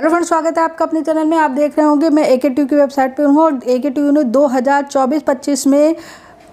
Hello friend स्वागत है आपका अपने चैनल में। आप देख रहे होंगे, मैं ए के की वेबसाइट पर हूँ और ए के ने 2024-25 में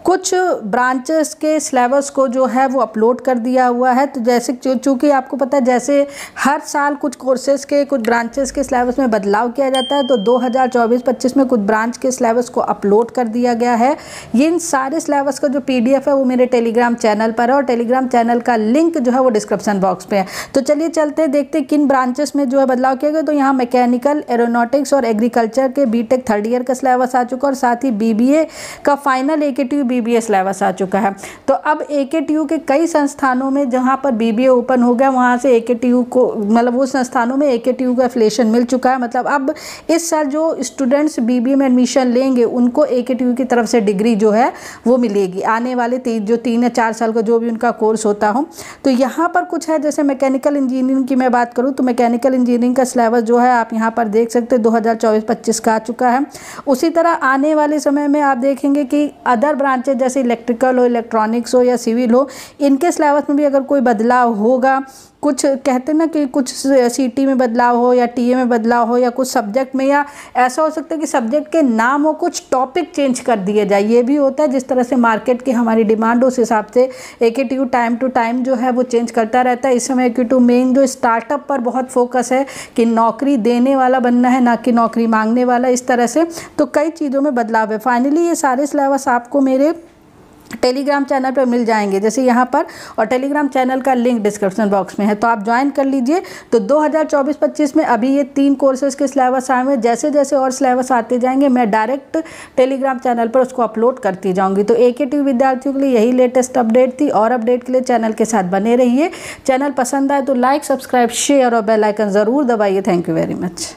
कुछ ब्रांचेस के सिलेबस को जो है वो अपलोड कर दिया हुआ है। तो जैसे चूँकि आपको पता है, जैसे हर साल कुछ कोर्सेज के, कुछ ब्रांचेस के सिलेबस में बदलाव किया जाता है तो 2024-25 में कुछ ब्रांच के सिलेबस को अपलोड कर दिया गया है। ये इन सारे सिलेबस का जो पीडीएफ है, वो मेरे टेलीग्राम चैनल पर है और टेलीग्राम चैनल का लिंक जो है वो डिस्क्रिप्सन बॉक्स पर है। तो चलिए चलते देखते किन ब्रांचेस में जो है बदलाव किया गया। तो यहाँ मैकेनिकल एरोनॉटिक्स और एग्रीकल्चर के बी थर्ड ईयर का सिलेबस आ चुका और साथ ही बीबीए का फाइनल ए के बी सिलेबस आ चुका है। तो अब ए के कई संस्थानों में जहाँ पर बीबीए ओपन हो गया वहाँ से ए को मतलब वो संस्थानों में ए का एफिलेशन मिल चुका है। मतलब अब इस साल जो स्टूडेंट्स बी में एडमिशन लेंगे उनको एकेटीयू की तरफ़ से डिग्री जो है वो मिलेगी। आने वाले ती, जो तीन या चार साल का जो भी उनका कोर्स होता हो। तो यहाँ पर कुछ है जैसे मैकेनिकल इंजीनियरिंग की मैं बात करूँ तो मैकेनिकल इंजीनियरिंग का सिलेबस जो है आप यहाँ पर देख सकते हैं दो हज़ार का आ चुका है। उसी तरह आने वाले समय में आप देखेंगे कि अदर ब्रांचेज जैसे इलेक्ट्रिकल हो, इलेक्ट्रॉनिक्स हो या सिविल हो, इनके सिलेबस में भी अगर कोई बदलाव होगा, कुछ कहते ना कि कुछ सीटी में बदलाव हो या टीए में बदलाव हो या कुछ सब्जेक्ट में, या ऐसा हो सकता है कि सब्जेक्ट के नाम हो कुछ टॉपिक चेंज कर दिए जाए। ये भी होता है जिस तरह से मार्केट की हमारी डिमांड उस हिसाब से ए के टी टाइम टू टाइम जो है वो चेंज करता रहता है। इस समय ए के मेन जो स्टार्टअप पर बहुत फोकस है कि नौकरी देने वाला बनना है, ना कि नौकरी मांगने वाला, इस तरह से। तो कई चीज़ों में बदलाव है। फाइनली ये सारे सिलेबस आपको मेरे टेलीग्राम चैनल पर मिल जाएँगे, जैसे यहाँ पर, और टेलीग्राम चैनल का लिंक डिस्क्रिप्शन बॉक्स में है तो आप ज्वाइन कर लीजिए। तो 2024-25 में अभी ये तीन कोर्सेज के सिलेबस आए हुए जैसे जैसे और सिलेबस आते जाएँगे, मैं डायरेक्ट टेलीग्राम चैनल पर उसको अपलोड करती जाऊँगी। तो ए के विद्यार्थियों के लिए यही लेटेस्ट अपडेट थी, और अपडेट के लिए चैनल के साथ बने रहिए। चैनल पसंद आए तो लाइक सब्सक्राइब शेयर और बेलाइकन ज़रूर दबाइए। Thank you very much